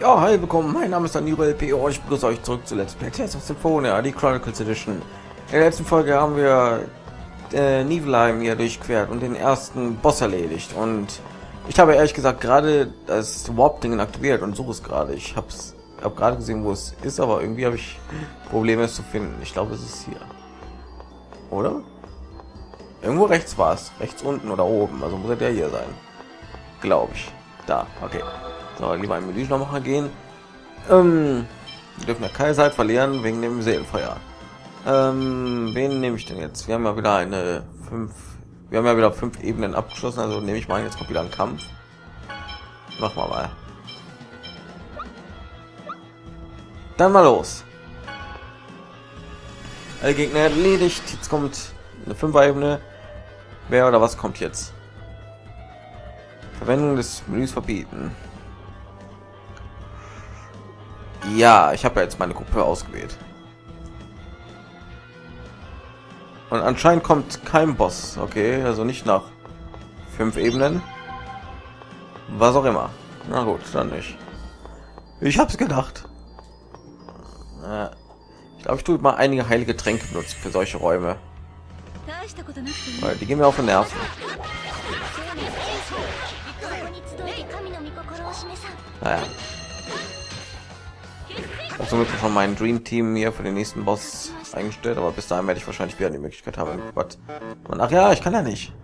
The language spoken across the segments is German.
Ja, hi, willkommen. Mein Name ist Danilo LPO. Ich begrüße euch zurück zu Let's Play Tales of Symphonia, die Chronicles Edition. In der letzten Folge haben wir äh, Nibelheim hier durchquert und den ersten Boss erledigt. Und ich habe ehrlich gesagt gerade das Warp-Ding aktiviert und suche es gerade. Ich habe es habe gerade gesehen, wo es ist, aber irgendwie habe ich Probleme es zu finden. Ich glaube, es ist hier. Oder? Irgendwo rechts war es. Rechts unten oder oben. Also muss er der hier sein. Glaube ich. Da. Okay. So, lieber ein Menü noch mal gehen. Ähm, wir dürfen ja keine Zeit verlieren wegen dem Seelenfeuer. Ähm, wen nehme ich denn jetzt? Wir haben ja wieder eine fünf. Wir haben ja wieder fünf Ebenen abgeschlossen, also nehme ich mal jetzt kommt wieder ein Kampf. Machen wir mal. Dann mal los. Alle Gegner erledigt. Jetzt kommt eine Fünfer-Ebene. Wer oder was kommt jetzt? Verwendung des Menüs verbieten. Ja, ich habe ja jetzt meine Gruppe ausgewählt. Und anscheinend kommt kein Boss. Okay, also nicht nach fünf Ebenen. Was auch immer. Na gut, dann nicht. Ich habe es gedacht. Ich glaube, ich tue mal einige heilige Tränke benutzen für solche Räume. Weil die gehen mir auf den Nerven. Naja. Somit von meinem Dream Team hier für den nächsten Boss eingestellt, aber bis dahin werde ich wahrscheinlich wieder die Möglichkeit haben. Gott. Und ach ja, ich kann ja nicht.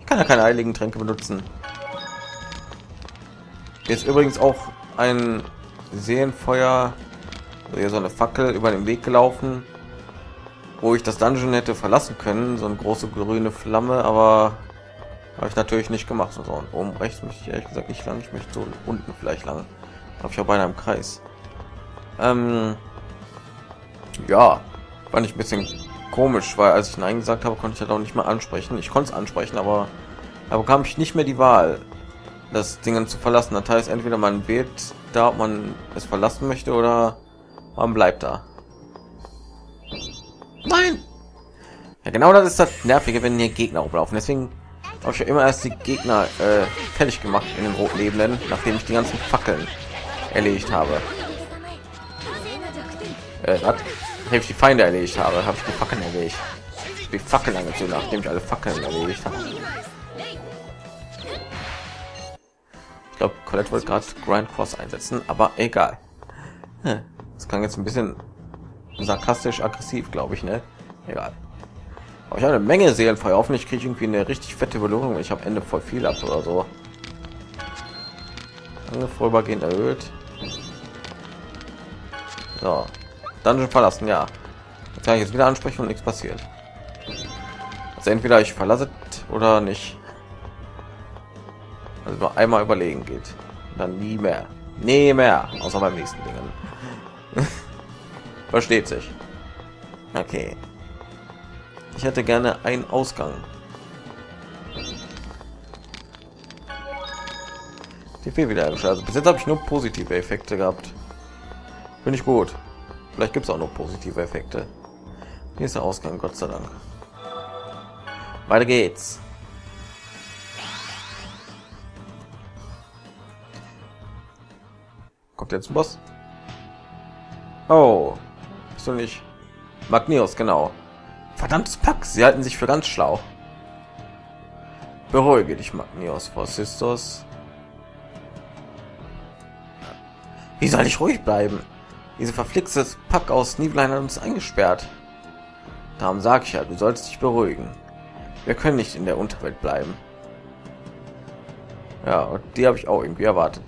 Ich kann ja keine heiligen Tränke benutzen. Jetzt übrigens auch ein Seelenfeuer, hier so eine Fackel über den Weg gelaufen, wo ich das Dungeon hätte verlassen können, so eine große grüne Flamme, aber habe ich natürlich nicht gemacht. So, und oben rechts möchte ich ehrlich gesagt nicht lang. Ich möchte so unten vielleicht lang. Habe ich auch beinahe im Kreis. Ähm, ja, fand ich ein bisschen komisch, weil als ich Nein gesagt habe, konnte ich halt auch nicht mehr ansprechen. Ich konnte es ansprechen, aber da bekam ich nicht mehr die Wahl, das Ding zu verlassen. Das heißt, entweder man wählt da, ob man es verlassen möchte oder man bleibt da. Nein! Ja, genau das ist das Nervige, wenn hier Gegner rumlaufen. Deswegen habe ich ja immer erst die Gegner äh, fertig gemacht in den roten Ebenen, nachdem ich die ganzen Fackeln erledigt habe. Äh, ich die Feinde erledigt habe, habe ich die Fackeln erledigt. Die Fackeln angezündet, nachdem ich alle Fackeln erledigt habe. Ich glaube, Colette wollte gerade Grand Cross einsetzen, aber egal. Das klang jetzt ein bisschen sarkastisch aggressiv, glaube ich, ne? Egal. Aber ich habe eine Menge Seelenfeuer. Hoffentlich kriege ich irgendwie eine richtig fette Belohnung. Ich habe Ende voll viel ab oder so. Vorübergehend erhöht. So. Dungeon verlassen, ja. Jetzt kann ich jetzt wieder ansprechen und nichts passiert. Also entweder ich verlasse oder nicht. Also nur einmal überlegen geht. Dann nie mehr. Nie mehr. Außer beim nächsten Dingen. Versteht sich. Okay. Ich hätte gerne einen Ausgang. Die viel wieder also bis jetzt habe ich nur positive Effekte gehabt. Finde ich gut. Vielleicht gibt es auch noch positive Effekte. Hier Ausgang, Gott sei Dank. Weiter geht's. Kommt jetzt ein Boss? Oh, bist du nicht? Magnius, genau. Verdammtes Pack, sie halten sich für ganz schlau. Beruhige dich, Magnius, Sisters. Wie soll ich ruhig bleiben? Diese verflixte Pack aus Nibelheim hat uns eingesperrt. Darum sage ich ja, du sollst dich beruhigen. Wir können nicht in der Unterwelt bleiben. Ja, und die habe ich auch irgendwie erwartet.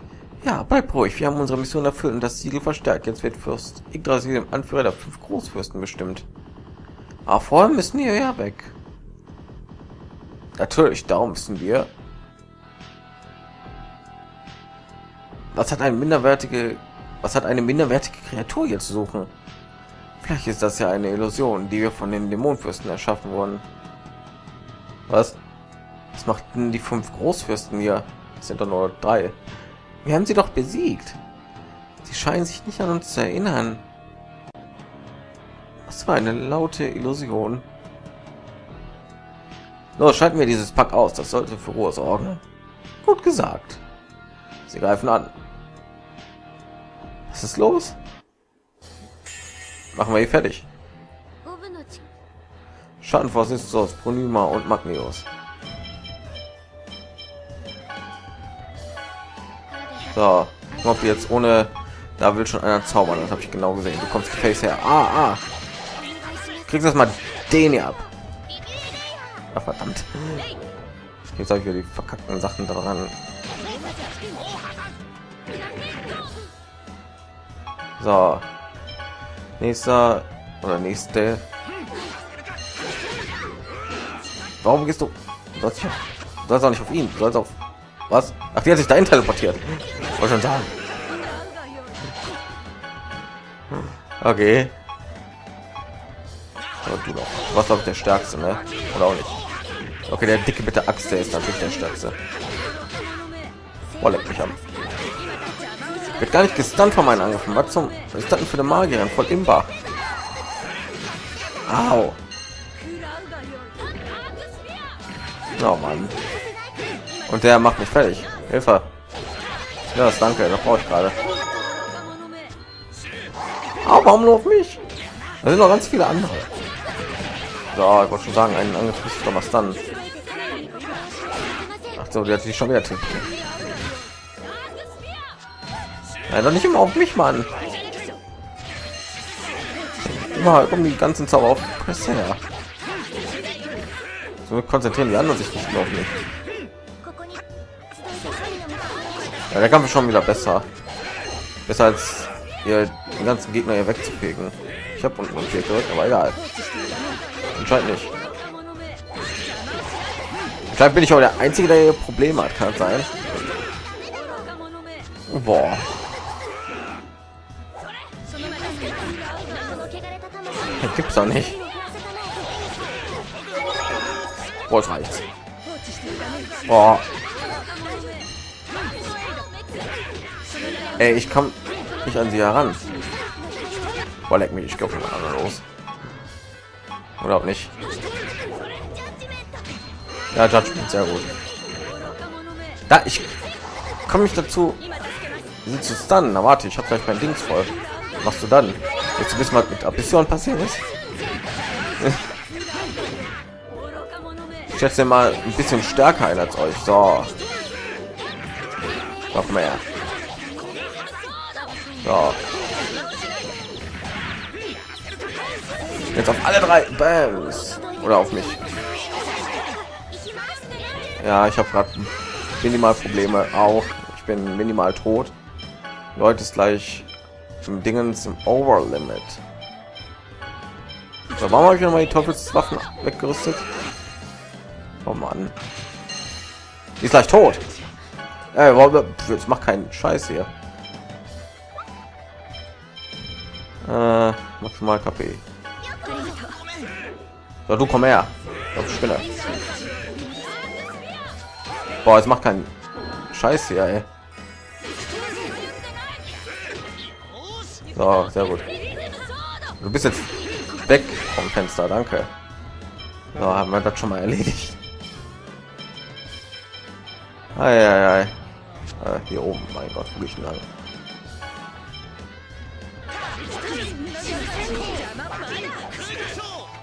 Ja, bleib ruhig. Wir haben unsere Mission erfüllt und das Siegel verstärkt. Jetzt wird Fürst Yggdrasil im Anführer der fünf Großfürsten bestimmt. Aber vorher müssen wir ja weg. Natürlich, darum müssen wir. Was hat eine minderwertige, was hat eine minderwertige Kreatur hier zu suchen? Vielleicht ist das ja eine Illusion, die wir von den Dämonenfürsten erschaffen wurden. Was? Was machten die fünf Großfürsten hier? Das sind doch nur drei. Wir haben sie doch besiegt. Sie scheinen sich nicht an uns zu erinnern. Das war eine laute Illusion. Los, schalten wir dieses Pack aus. Das sollte für Ruhe sorgen. Gut gesagt. Sie greifen an. Was ist los? Machen wir hier fertig. Schadenforst ist aus Pronyma und Magnius. So, ob jetzt ohne da will schon einer zaubern, das habe ich genau gesehen. Du kommst Face her. Ah, ah. Kriegst das mal den hier ab. Ach, verdammt. Jetzt habe ich wieder die verkackten Sachen daran. So. Nächster oder nächste. Warum gehst du? Du sollst, auch nicht auf ihn. Du sollst auf was? Ach, die hat sich dahin teleportiert. Wollte schon sagen. Okay. Aber du noch. Warst glaube ich der stärkste, ne? Oder auch nicht. Okay, der dicke mit der Axt, der ist natürlich der stärkste. Boah, leck mich am. Wird gar nicht gestunt von meinen Angriffen. Was zum was ist das denn für eine Magierin? Voll imbar. Au. Oh Mann. Und der macht mich fertig. Hilfe. Ja, das danke. Das brauche ich gerade. Aber warum auf mich? Da sind noch ganz viele andere. So, ich wollte schon sagen, einen Angriff ich doch was dann. Ach so, die hat sich schon wieder tippt. Also nicht immer auf mich, Mann. Immer halt um die ganzen Zauber auf Presse her. So konzentrieren die anderen sich nicht auf mich. Ja, der Kampf ist schon wieder besser. Besser als hier den ganzen Gegner hier wegzufegen. Ich habe unten hier gedrückt, aber egal. Anscheinend nicht. Anscheinend bin ich auch der Einzige, der hier Probleme hat, kann sein. Boah. Das gibt's doch nicht. Boah, es reicht. Boah. Ey, ich komme nicht an sie heran. Boah, leck mich, ich glaube schon los. Oder auch nicht. Ja, Judgment, sehr gut. Da, ich komme nicht dazu, sie zu stunnen. Na, warte, ich habe gleich mein Dings voll. Was machst du dann? Jetzt wissen, was mit Abyssion passiert ist? Ich schätze mal ein bisschen stärker ein als euch. So. Noch mehr. So. Jetzt auf alle drei Bams. Oder auf mich. Ja, ich habe gerade minimal Probleme. Auch ich bin minimal tot. Leute ist gleich im Dingens im Overlimit. So, warum habe ich noch mal die Teufelswaffen weggerüstet? Oh Mann. Die ist gleich tot. Ey, warum- jetzt mach keinen Scheiß hier. Äh, maximal KP. So, du komm her. Ich Spinne. Boah, jetzt macht keinen Scheiß hier, ey. So, sehr gut. Du bist jetzt weg vom Fenster, danke. So, haben wir das schon mal erledigt. Ei, ei, ei. Äh, hier oben, mein Gott, wo ich lang.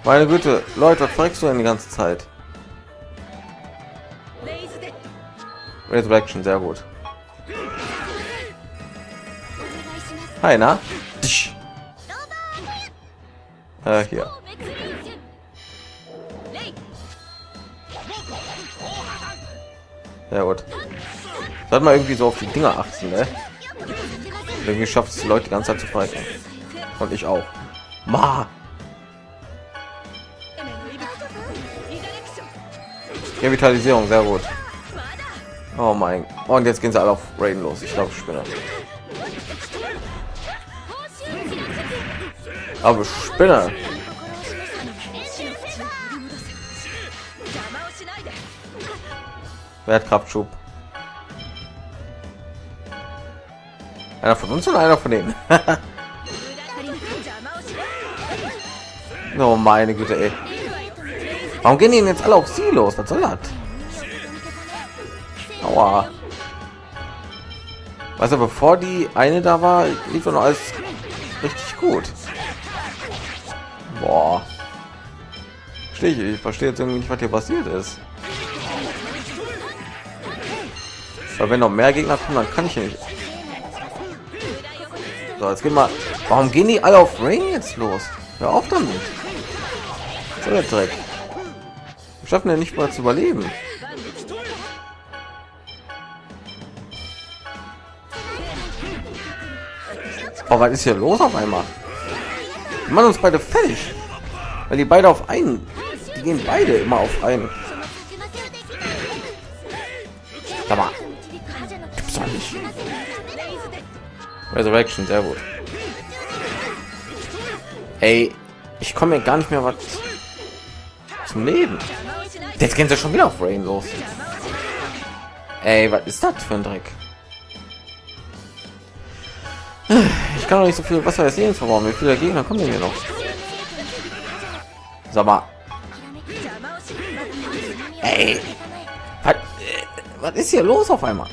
Meine Güte, Leute, was fragst du denn die ganze Zeit? Resurrection, sehr gut. Hi, na? Äh, hier. Ja gut. Sollte mal irgendwie so auf die Dinger achten, ne? Irgendwie schafft es die Leute die ganze Zeit zu fressen. Und ich auch. Ma. Revitalisierung, sehr gut. Oh mein. Und jetzt gehen sie alle auf Raiden los. Ich glaube, ich spinne. Aber Spinne. Wer hat Kraftschub? Einer von uns oder einer von denen? oh meine Güte, ey. Warum gehen die jetzt alle auf sie los? Was soll das? Aua. Also bevor die eine da war, lief noch alles richtig gut. Boah. Verstehe ich, ich verstehe jetzt irgendwie nicht, was hier passiert ist. Weil wenn noch mehr Gegner kommen, dann kann ich nicht. So, jetzt gehen wir. Warum gehen die alle auf Rain jetzt los? Hör auf damit. So der Dreck. Wir schaffen ja nicht mal zu überleben. Oh, was ist hier los auf einmal? Machen uns beide fertig. Weil die beide auf einen. Die gehen beide immer auf einen. Mal. Gibt's doch nicht. Resurrection, sehr gut. Ey, ich komme mir gar nicht mehr was zum Leben. Jetzt gehen sie schon wieder auf Rain los. Ey, was ist das für ein Dreck? Kann doch nicht so viel Wasser des Lebens verbrauchen. Wie viele Gegner kommen hier noch? Sag mal. Ey. Was, äh, was ist hier los auf einmal?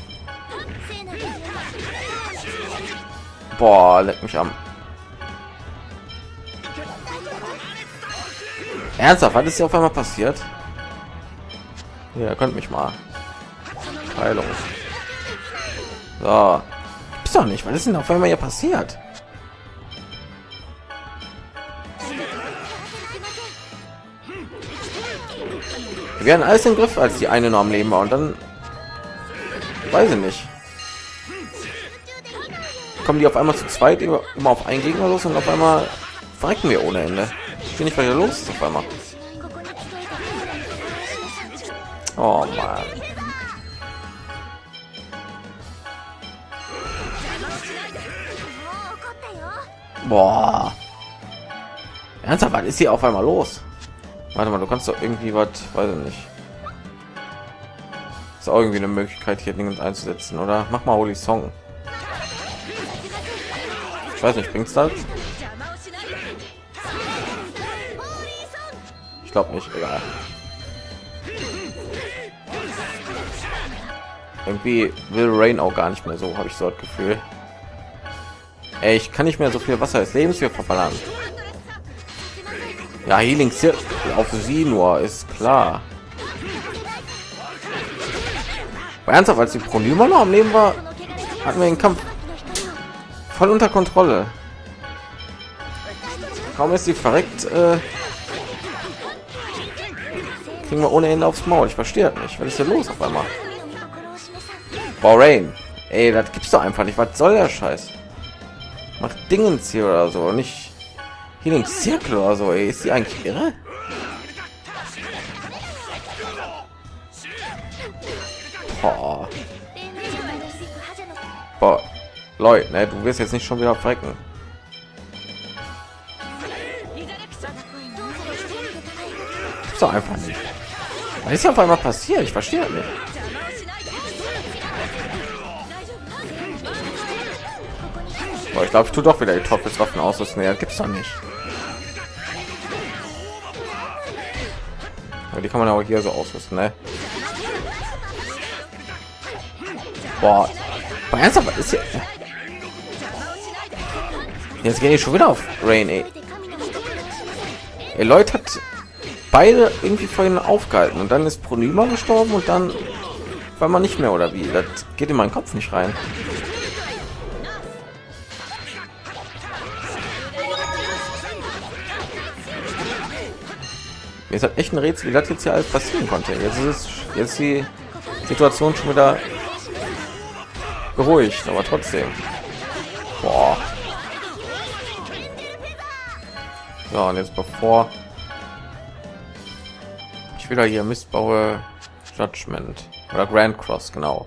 Boah, leck mich am. Ernsthaft, was ist hier auf einmal passiert? Ja, könnt mich mal. Heilung. So. Gibt's doch nicht. Was ist denn auf einmal hier passiert? Wir werden alles im Griff, als die eine noch am Leben war und dann weiß ich nicht. Kommen die auf einmal zu zweit immer, immer auf einen Gegner los und auf einmal verrecken wir ohne Ende. Ich bin nicht weiter los ist auf einmal. Oh man. Boah. Ernsthaft, was ist hier auf einmal los? Warte mal, du kannst doch irgendwie was, weiß ich nicht. Ist auch irgendwie eine Möglichkeit hier Dinge einzusetzen, oder? Mach mal Holy Song. Ich weiß nicht, bringt's das? Ich glaube nicht, egal. Irgendwie will Rain auch gar nicht mehr so, habe ich so das Gefühl. Ey, ich kann nicht mehr so viel Wasser des Lebens hier verballern. Ja, Healing Circle auf sie nur ist klar. Aber ernsthaft, als die Pronyma noch am Leben war, hatten wir den Kampf voll unter Kontrolle. Kaum ist sie verreckt, äh, kriegen wir ohne Ende aufs Maul. Ich verstehe nicht. Was ist hier los auf einmal? Boah, Rain. Ey, das gibt's doch einfach nicht. Was soll der Scheiß? Macht Dingens hier oder so, nicht Circle oder so. Ey, ist sie eigentlich irre? Boah. Boah. Leute, ne, du wirst jetzt nicht schon wieder frecken. Gibt's doch einfach nicht. Was ist auf einmal passiert? Ich verstehe das nicht. Boah, ich glaube, ich tue doch wieder die Teufelswaffen ausrüsten. Ja, gibt's doch nicht. Die kann man auch hier so ausrüsten, ne? Boah. Boah, ernsthaft, was ist hier? Jetzt gehe ich schon wieder auf Rain, ey. ey Leute hat beide irgendwie vorhin aufgehalten und dann ist Pronyma gestorben und dann war man nicht mehr oder wie? Das geht in meinen Kopf nicht rein. Ist halt echt ein Rätsel, wie das jetzt hier alles passieren konnte. Jetzt ist es jetzt die Situation schon wieder beruhigt, aber trotzdem. Boah. So, und jetzt bevor ich wieder hier missbaue Judgment oder Grand Cross, genau.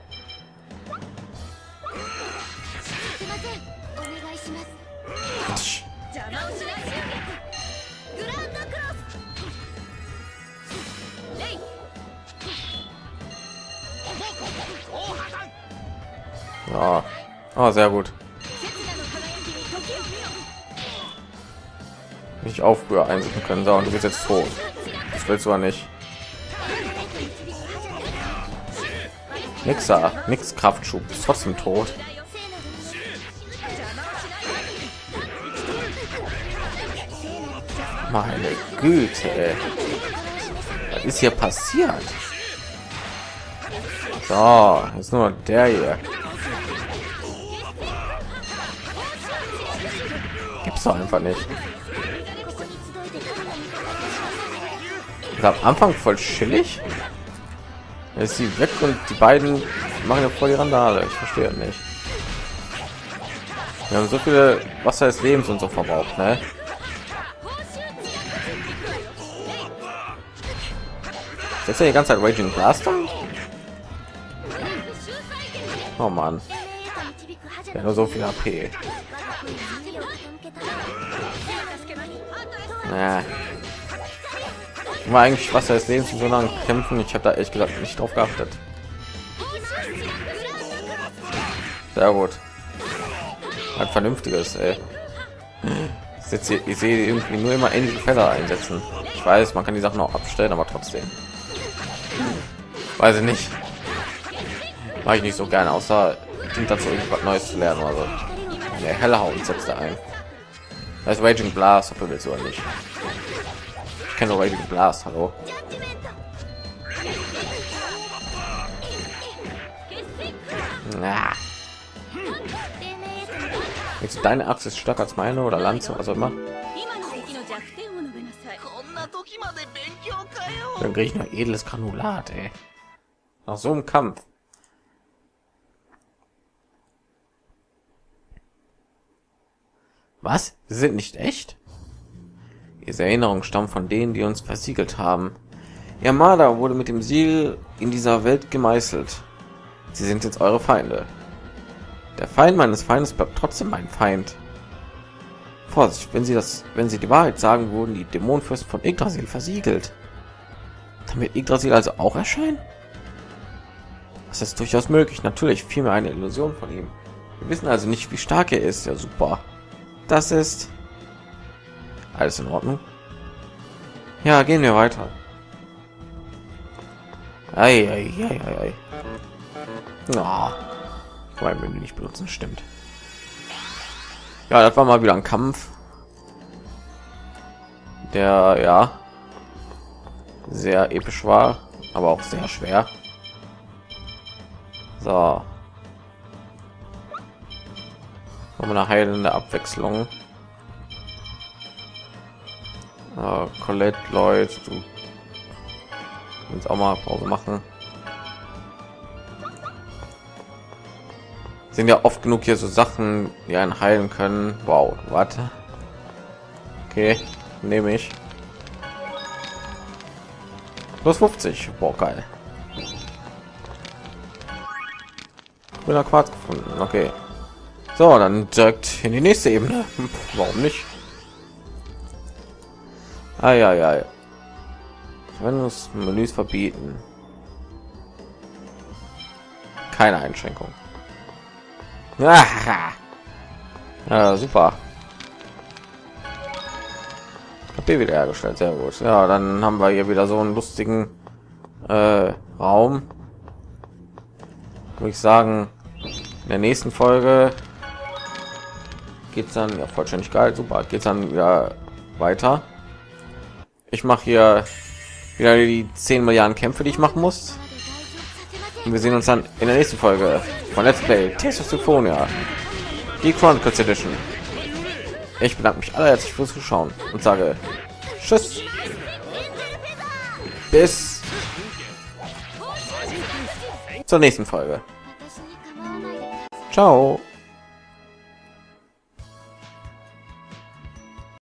Ah, sehr gut. Nicht Aufrühr einsetzen können, sondern du bist jetzt tot. Das willst du aber nicht. Nixer, nix Kraftschub, ist trotzdem tot. Meine Güte, ey. was ist hier passiert? So, ist nur der hier. Gibt's doch einfach nicht. Ist am Anfang voll chillig. Jetzt ist sie weg und die beiden machen ja voll die Randale. Ich verstehe nicht. Wir haben so viele Wasser des Lebens und so verbraucht, ne? Jetzt ja die ganze Zeit Raging Blaster. Oh Mann. Ja, nur so viel AP. Ja. War eigentlich Wasser des Lebens so lange kämpfen. Ich habe da echt gesagt nicht drauf geachtet. Sehr gut. Ein vernünftiges, ey. Jetzt ich sehe irgendwie nur immer ähnliche Fälle einsetzen. Ich weiß, man kann die Sachen auch abstellen, aber trotzdem. Weiß ich nicht. Mache ich nicht so gerne, außer dient dazu irgendwas Neues zu lernen oder. Der helle Haut setzt er ein. Das ist Raging Blast, ob du willst oder nicht. Ich kenne Raging Blast, hallo. Na. Jetzt deine Axt ist stärker als meine oder Lanze, was auch immer. Dann kriege ich noch edles Granulat, ey. Nach so einem Kampf. Was? Sie sind nicht echt? Diese Erinnerungen stammen von denen, die uns versiegelt haben. Yamada wurde mit dem Siegel in dieser Welt gemeißelt. Sie sind jetzt eure Feinde. Der Feind meines Feindes bleibt trotzdem mein Feind. Vorsicht, wenn sie das, wenn sie die Wahrheit sagen, wurden die Dämonenfürsten von Yggdrasil versiegelt. Wird Yggdrasil also auch erscheinen? Das ist durchaus möglich. Natürlich vielmehr eine Illusion von ihm. Wir wissen also nicht, wie stark er ist. Ja, super. Das ist alles in Ordnung. Ja, gehen wir weiter. Ei, ei, ei, ei, ei. Oh. Weil wir nicht benutzen, stimmt. Ja, das war mal wieder ein Kampf. Der ja sehr episch war, aber auch sehr schwer. So. Haben eine heilende Abwechslung. Äh, Colette, Lloyd, du auch mal Pause machen. Sind ja oft genug hier so Sachen, die einen heilen können. Wow, warte. Okay, nehme ich. Plus 50. Boah, geil. Grüner Quarz gefunden. Okay. So, dann direkt in die nächste Ebene. Warum nicht? Ah, ja, ja. Wenn es Menüs verbieten. Keine Einschränkung. Ja, super. HP wieder hergestellt, sehr gut. Ja, dann haben wir hier wieder so einen lustigen äh, Raum. Würde ich sagen, in der nächsten Folge geht es dann ja vollständig Vollständigkeit super es dann ja weiter. Ich mache hier wieder die 10 Milliarden Kämpfe, die ich machen muss. Und wir sehen uns dann in der nächsten Folge von Let's Play Testosteronia, die Chronicles Edition. Ich bedanke mich alle herzlich fürs Zuschauen und sage Tschüss. Bis zur nächsten Folge. Ciao.